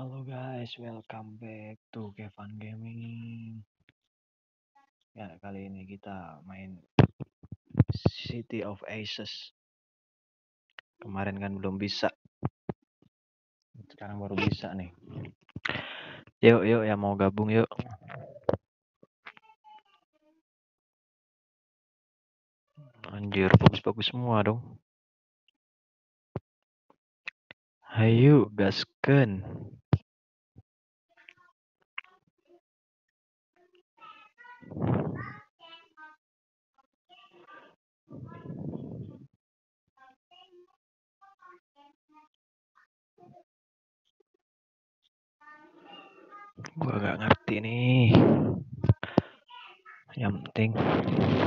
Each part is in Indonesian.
Halo guys, welcome back to Kevin Gaming. Ya, kali ini kita main City of Aces. Kemarin kan belum bisa. Sekarang baru bisa nih. Yuk, yuk yang mau gabung yuk. Anjir, bagus-bagus semua dong. Ayo, gasken. Gua gak ngerti nih. Yang penting,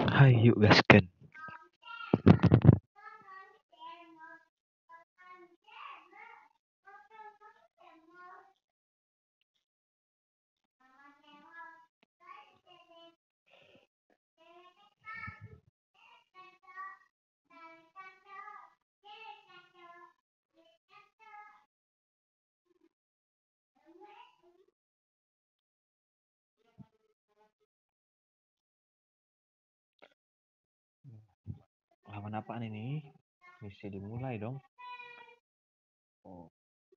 ayo gasken. Lawan apaan ini? Misi dimulai dong. Oh,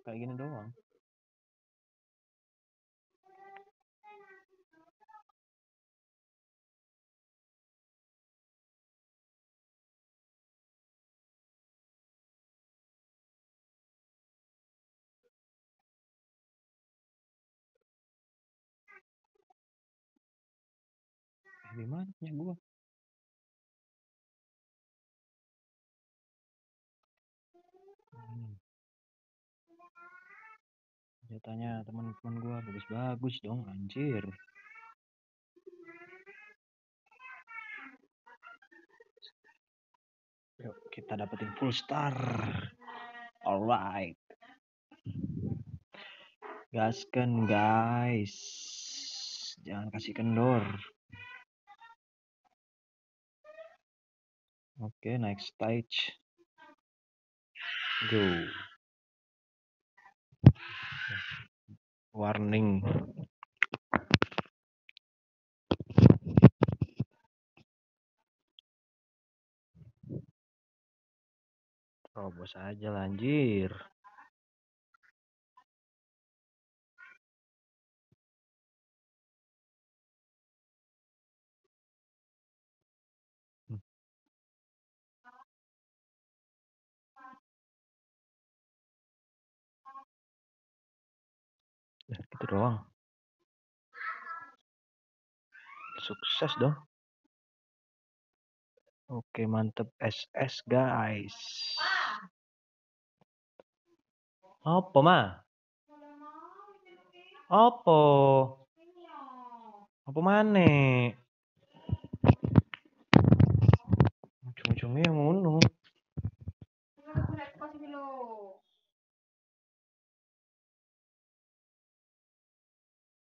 kayak gini doang. Di mana punya gua? Hmm. Senjatanya teman-teman gua bagus-bagus dong, anjir. Yuk, kita dapetin full star. Alright. Gasken guys. Jangan kasih kendor. Oke, next stage. Go. Warning. Terobos aja lah, Ya, gitu doang. Sukses dong. Oke, mantep SS guys. Apa mah? Apa? Apa mana?